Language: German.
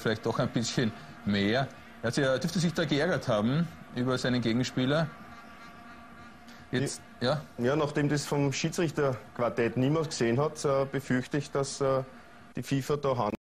vielleicht doch ein bisschen mehr. Er hat er äh, dürfte sich da geärgert haben über seinen Gegenspieler. Jetzt, ja? Ja, nachdem das vom Schiedsrichterquartett niemand gesehen hat, äh, befürchte ich, dass äh, die FIFA da handelt.